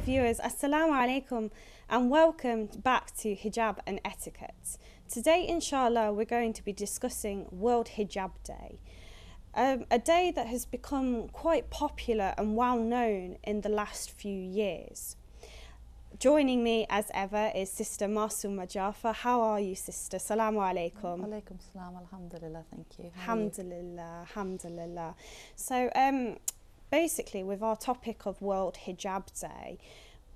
viewers, Assalamu alaikum and welcome back to Hijab and Etiquette. Today, inshallah, we're going to be discussing World Hijab Day, um, a day that has become quite popular and well known in the last few years. Joining me as ever is Sister Masuma Jaffer. How are you, Sister? Salamu alaikum. Alaikum salam, alhamdulillah, thank you. How? Alhamdulillah, alhamdulillah. So, um, basically, with our topic of World Hijab Day,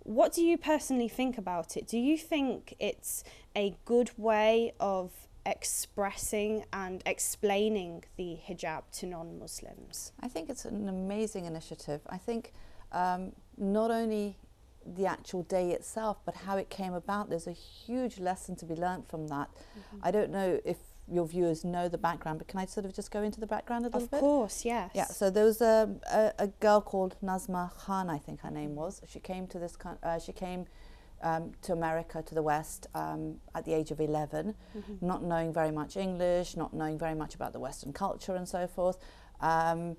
what do you personally think about it? Do you think it's a good way of expressing and explaining the hijab to non Muslims? I think it's an amazing initiative. I think um, not only the actual day itself, but how it came about. There's a huge lesson to be learnt from that. I don't know if your viewers know the background, but can I sort of just go into the background a little Of bit? Of course, yes. Yeah, so there was a, a, a girl called Nazma Khan, I think her name was. She came to this, uh, she came um, to America, to the West, um, at the age of 11, Mm-hmm. not knowing very much English, not knowing very much about the Western culture and so forth. Um,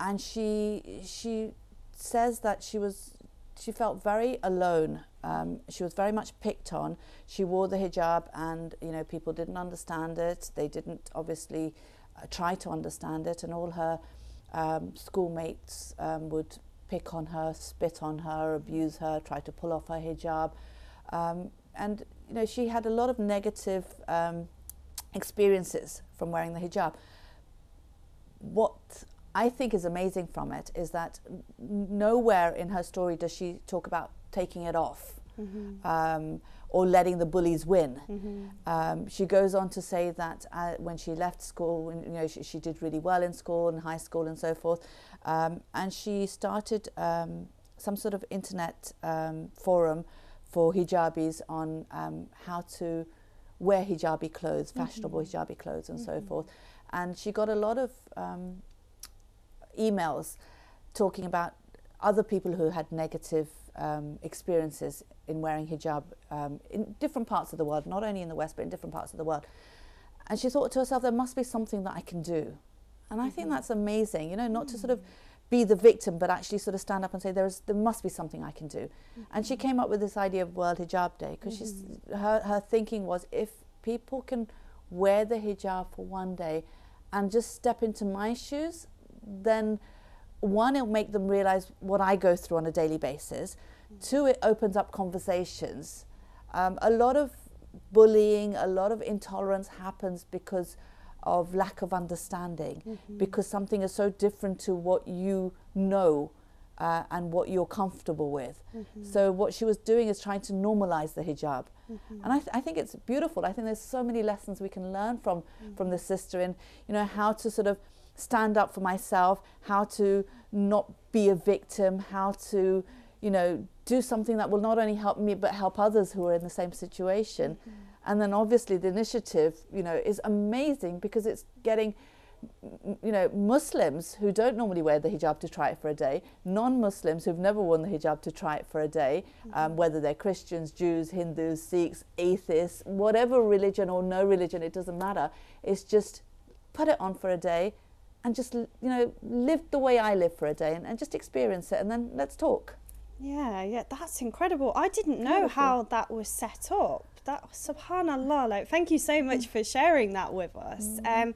and she, she says that she was, she felt very alone. Um, she was very much picked on. She wore the hijab, and you know people didn't understand it. They didn't obviously uh, try to understand it, and all her um, schoolmates um, would pick on her, spit on her, abuse her, try to pull off her hijab, um, and you know she had a lot of negative um, experiences from wearing the hijab. What I think is amazing from it is that nowhere in her story does she talk about taking it off Mm-hmm. um, or letting the bullies win. Um, she goes on to say that uh, when she left school, when, you know, she, she did really well in school and high school and so forth, um, and she started um, some sort of internet um, forum for hijabis on um, how to wear hijabi clothes, fashionable hijabi clothes, and so forth. And she got a lot of um, emails talking about other people who had negative um, experiences in wearing hijab um, in different parts of the world, not only in the West, but in different parts of the world. And she thought to herself, there must be something that I can do. And I think that's amazing, you know, not to sort of be the victim, but actually sort of stand up and say, there, is, there must be something I can do. And she came up with this idea of World Hijab Day because she's her, her thinking was if people can wear the hijab for one day and just step into my shoes, then one, it'll make them realize what I go through on a daily basis. Two, it opens up conversations. Um, a lot of bullying, a lot of intolerance happens because of lack of understanding, because something is so different to what you know uh, and what you're comfortable with. So, what she was doing is trying to normalize the hijab. And I, th- I think it's beautiful. I think there's so many lessons we can learn from, from the sister in, you know, how to sort of stand up for myself, how to not be a victim, how to, you know, do something that will not only help me but help others who are in the same situation. And then obviously the initiative, you know, is amazing because it's getting you know, Muslims who don't normally wear the hijab to try it for a day, non-Muslims who've never worn the hijab to try it for a day, um, whether they're Christians, Jews, Hindus, Sikhs, atheists, whatever religion or no religion, it doesn't matter. It's just put it on for a day and just, you know, live the way I live for a day and, and just experience it and then let's talk. Yeah, yeah, that's incredible. I didn't know Beautiful. how that was set up. That subhanallah, like thank you so much for sharing that with us. Um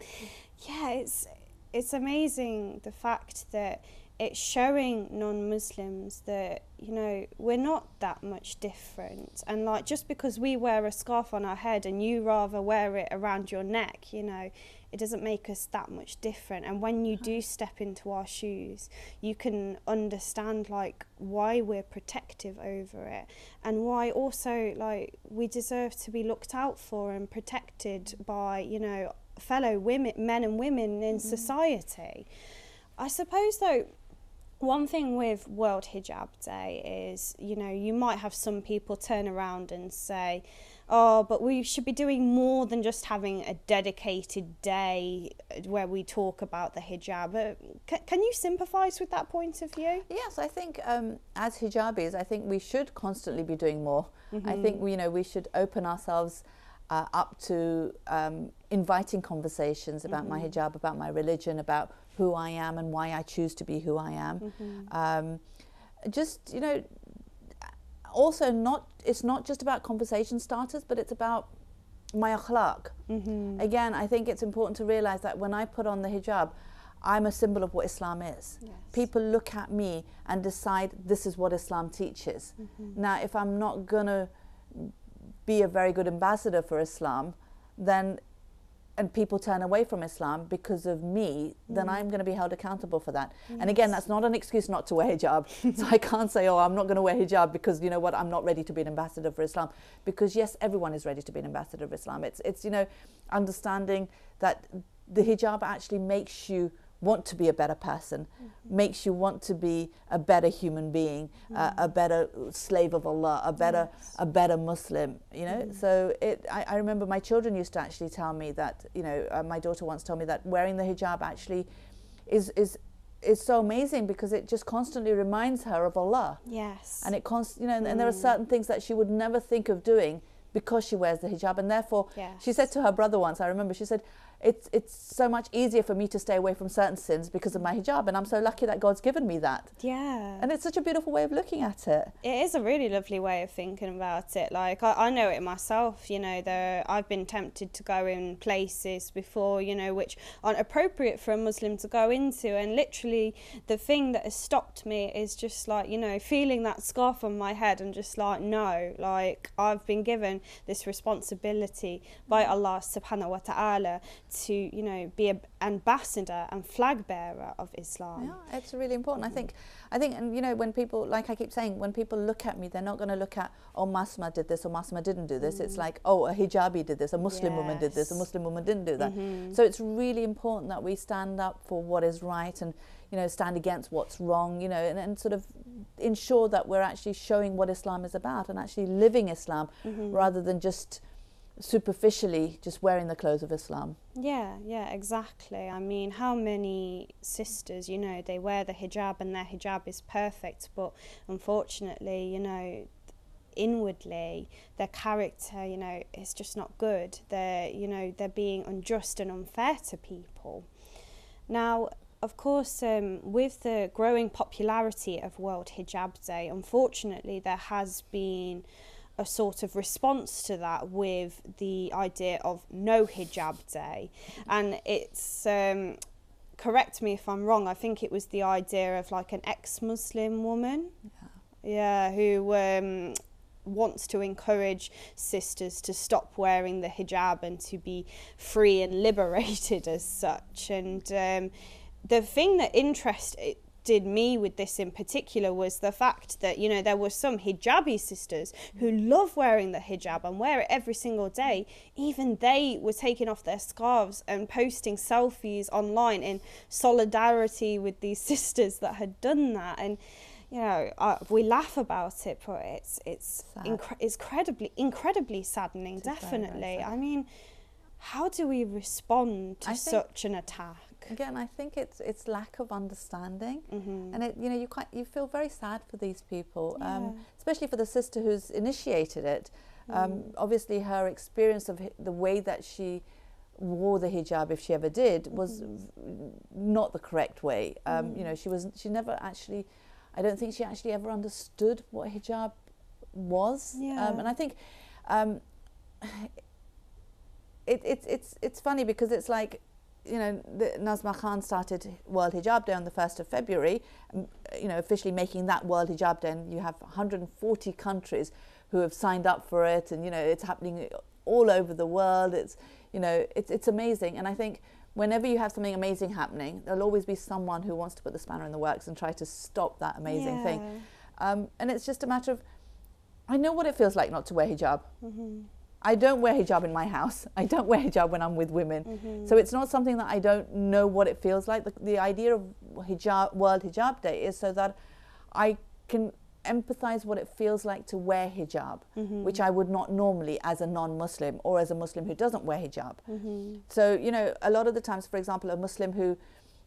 yeah, it's it's amazing the fact that it's showing non-Muslims that you know we're not that much different. And like just because we wear a scarf on our head and you rather wear it around your neck, you know, it doesn't make us that much different. And when you do uh-huh. step into our shoes you can understand like why we're protective over it and why also like we deserve to be looked out for and protected by you know fellow women men and women in mm-hmm. society. I suppose though one thing with World Hijab Day is, you know, you might have some people turn around and say, oh, but we should be doing more than just having a dedicated day where we talk about the hijab. Uh, ca- can you sympathise with that point of view? Yes, I think um, as hijabis, I think we should constantly be doing more. I think you know we should open ourselves uh, up to um, inviting conversations about my hijab, about my religion, about who I am and why I choose to be who I am. Um, just you know, also not it's not just about conversation starters, but it's about my akhlaq. Mm-hmm. Again, I think it's important to realize that when I put on the hijab, I'm a symbol of what Islam is. Yes. People look at me and decide this is what Islam teaches. Mm-hmm. Now, if I'm not going to be a very good ambassador for Islam, then and people turn away from Islam because of me, then mm. I'm going to be held accountable for that. And again, that's not an excuse not to wear hijab. so I can't say, oh, I'm not going to wear hijab because you know what, I'm not ready to be an ambassador for Islam. Because yes, everyone is ready to be an ambassador of Islam. It's it's you know, understanding that the hijab actually makes you want to be a better person, makes you want to be a better human being, uh, a better slave of Allah, a better Yes. a better Muslim. You know, so it. I, I remember my children used to actually tell me that. You know, uh, my daughter once told me that wearing the hijab actually is is is so amazing because it just constantly reminds her of Allah, Yes. and it const, you know, and, and there are certain things that she would never think of doing because she wears the hijab, and therefore she said to her brother once. I remember she said. It's, it's so much easier for me to stay away from certain sins because of my hijab, and I'm so lucky that God's given me that. yeah. And it's such a beautiful way of looking at it. It is a really lovely way of thinking about it. Like I, I know it myself. You know, there I've been tempted to go in places before. You know, which aren't appropriate for a Muslim to go into, and literally the thing that has stopped me is just like you know feeling that scarf on my head and just like no, like I've been given this responsibility by Allah Subhanahu wa Taala to you know be an ambassador and flag bearer of Islam. Yeah, it's really important. I think, I think, and you know, when people, like I keep saying, when people look at me, they're not going to look at, oh, Masma did this or Masma didn't do this. It's like, oh, a hijabi did this, a Muslim woman did this, a Muslim woman didn't do that. Mhm. So it's really important that we stand up for what is right and, you know, stand against what's wrong, you know, and, and sort of ensure that we're actually showing what Islam is about and actually living Islam Mhm. rather than just superficially just wearing the clothes of Islam. Yeah, yeah, exactly. I mean, how many sisters, you know, they wear the hijab and their hijab is perfect, but unfortunately, you know, inwardly their character, you know, is just not good. They're, you know, they're being unjust and unfair to people. Now, of course, um, with the growing popularity of World Hijab Day, unfortunately, there has been a sort of response to that with the idea of no hijab day. And it's, um, correct me if I'm wrong, I think it was the idea of like an ex Muslim woman. Yeah, who um, wants to encourage sisters to stop wearing the hijab and to be free and liberated as such. And um, the thing that interested me with this in particular was the fact that you know there were some hijabi sisters who love wearing the hijab and wear it every single day even they were taking off their scarves and posting selfies online in solidarity with these sisters that had done that and you know, uh, we laugh about it, but it's it's incre- it's incredibly incredibly saddening. It is very, very definitely. I mean, how do we respond to I such an attack? Again, I think it's it's lack of understanding. hmm and it you know you quite you feel very sad for these people um, especially for the sister who's initiated it um, Mm. obviously her experience of the way that she wore the hijab if she ever did was Mm-hmm. not the correct way um, you Mm. know she was she never actually I don't think she actually ever understood what hijab was um, Yeah. and I think um, it, it's it's it's funny because it's like you know the, Nazma Khan started World Hijab Day on the 1st of February um, you know officially making that World Hijab Day and you have 140 countries who have signed up for it and you know it's happening all over the world. It's you know it's it's amazing. And I think whenever you have something amazing happening there'll always be someone who wants to put the spanner in the works and try to stop that amazing thing. Um, and it's just a matter of I know what it feels like not to wear hijab. Hmm I don't wear hijab in my house. I don't wear hijab when I'm with women. hmm So it's not something that I don't know what it feels like. The, the idea of hijab, World Hijab Day is so that I can empathize what it feels like to wear hijab, hmm which I would not normally as a non-Muslim or as a Muslim who doesn't wear hijab. hmm So, you know, a lot of the times, for example, a Muslim who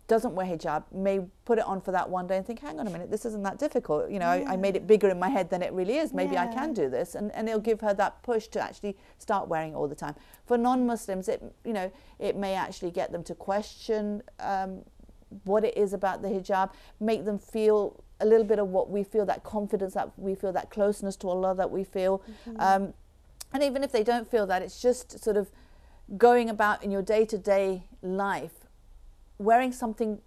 doesn't wear hijab may put it on for that one day and think, hang on a minute, this isn't that difficult. You know, I, I made it bigger in my head than it really is. Maybe I can do this. And, and it'll give her that push to actually start wearing it all the time. For non-Muslims, it, you know, it may actually get them to question um, what it is about the hijab, make them feel a little bit of what we feel that confidence that we feel that closeness to Allah that we feel mm-hmm. um, and even if they don't feel that it's just sort of going about in your day-to-day life wearing something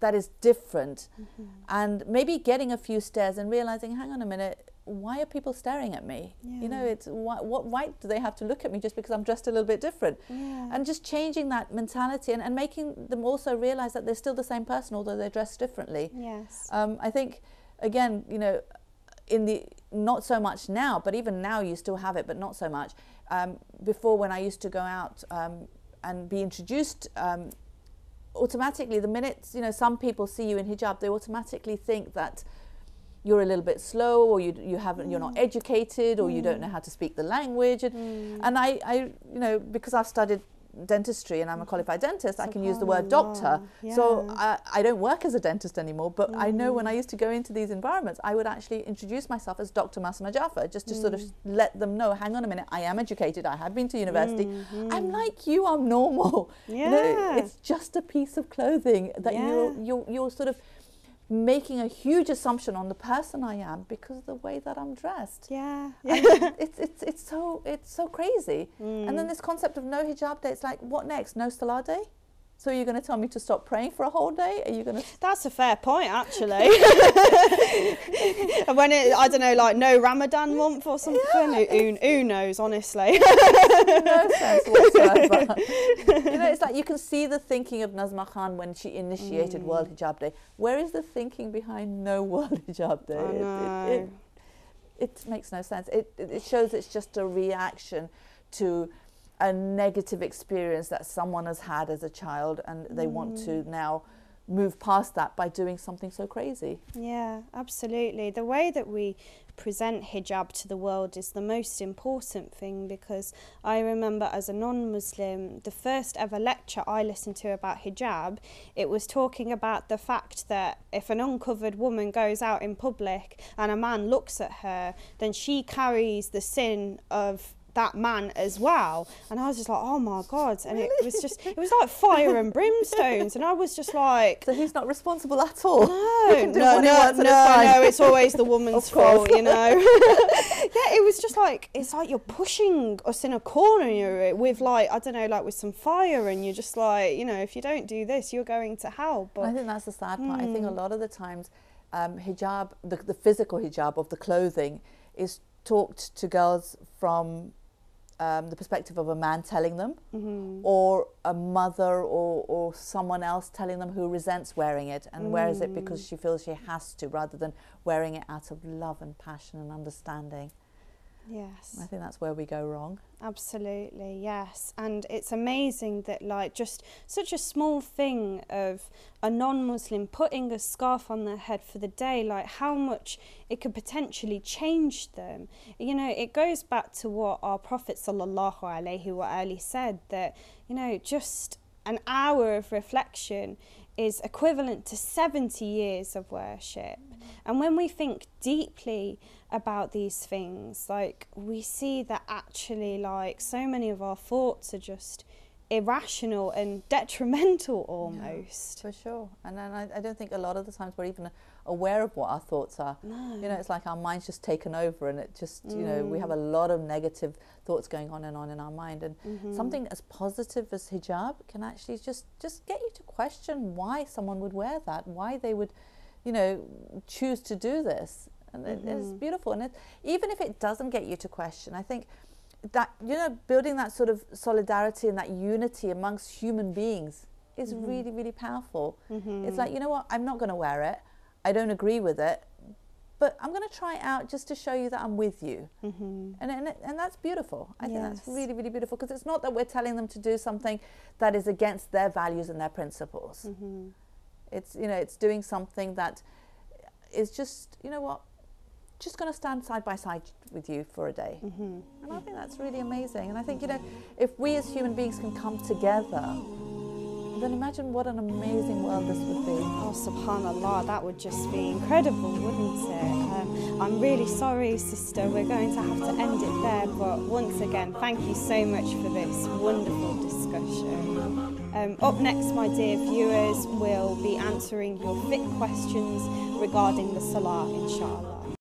that is different mm-hmm. and maybe getting a few stares and realizing hang on a minute why are people staring at me yeah. you know it's what right do they have to look at me just because i'm dressed a little bit different yeah. and just changing that mentality and, and making them also realize that they're still the same person although they're dressed differently yes um, i think again you know in the not so much now but even now you still have it but not so much um, before when i used to go out um, and be introduced um, automatically the minute you know some people see you in hijab they automatically think that you're a little bit slow or you you haven't mm. you're not mm. educated or mm. you don't know mm. how to speak the language and, mm. and I, I you know because I've studied dentistry and I'm a mm-hmm. qualified dentist, I can use the word doctor. Yeah. So I, I, don't work as a dentist anymore, but mm. I know when I mm. used to go into these environments, I would actually introduce myself as Dr. Masma Jaffer, just to mm. sort of mm. let them know, hang on a minute, I am educated, I have been to university. Mm-hmm. I'm like you, I'm normal. Yeah. You know, it's just a piece of clothing that yeah. you're, you're, you're sort of making a huge assumption on the person I am because of the way that I'm dressed. Yeah. it's, it's, it's, so, it's so crazy. Mm. And then mm. this concept of no hijab day, it's like, what next? No salah day? So you're going to tell me to stop praying for a whole day? Are you going to? That's a fair point, actually. and when it, I don't know, like no Ramadan month or something. Yeah. Who, who knows? Honestly. No sense whatsoever. you know, it's like you can see the thinking of Nazma Khan when she initiated mm. World Hijab Day. Where is the thinking behind no World Hijab Day? I know. It, it, it, it makes no sense. It, it shows it's just a reaction to a negative experience that someone has had as a child and they mm. want to mm. now move past that by doing something so crazy. Yeah, absolutely. The way that we present hijab to the world is the most important thing because I remember as a non-Muslim the first ever lecture I listened to about hijab it was talking about the fact that if an uncovered woman goes out in public and a man looks at her then she carries the sin of that man as well. And I was just like, oh my God. And really? it was just, it was like fire and brimstones. And I was just like. So he's not responsible at all? No, no, no, no, no, it's always the woman's fault, you know. yeah, it was just like, it's like you're pushing us in a corner with like, I don't know, like with some fire. And you're just like, you know, if you don't do this, you're going to hell. But I think that's the sad part. Mm. I think a hmm. lot of the times, um, hijab, the, the physical hijab of the clothing, is talked to girls from um, the perspective of a man telling them, mm-hmm. or a mother or, or someone else telling them who resents wearing it and mm. wears it because mm. she feels she has to, rather than wearing it out of love and passion and understanding. Yes. I think that's where we go wrong. Absolutely, yes. And it's amazing that, like, just such a small thing of a non Muslim putting a scarf on their head for the day, like, how much it could potentially change them. You know, it goes back to what our Prophet sallallahu alaihi wasallam said that, you know, just an hour of reflection is equivalent to 70 years of worship. Mm. And when we think deeply about these things, like we see that actually, like so many of our thoughts are just irrational and detrimental almost. Yeah, for sure. And then I, I, don't think a lot of the times we're even aware of what our thoughts are. No. You know, it's like our mind's just taken over and it just, mm. you know, we have a mm. lot of negative thoughts going on and on in our mind. And mm-hmm. something as positive as hijab can actually just, just get you to question why someone would wear that, why they would, you know, choose to do this. And mm-hmm. it's mm-hmm. beautiful. And it, even if it doesn't get you to question, I think that you know building that sort of solidarity and that unity amongst human beings is mm-hmm. really really powerful mm-hmm. it's like you know what i'm not going to wear it i don't agree with it but i'm going to try it out just to show you that i'm with you mm-hmm. and, and, and that's beautiful i yes. think that's really really beautiful because it's not that we're telling them to do something that is against their values and their principles mm-hmm. it's you know it's doing something that is just you know what just going to stand side by side with you for a day. Mm-hmm. And I think that's really amazing. And I think, you know, if we as human beings can come together, then imagine what an amazing world this would be. Oh, subhanAllah, that would just be incredible, wouldn't it? Um, I'm really sorry, sister, we're going to have to end it there. But once again, thank you so much for this wonderful discussion. Um, up next, my dear viewers, we'll be answering your fiqh questions regarding the Salah, inshallah.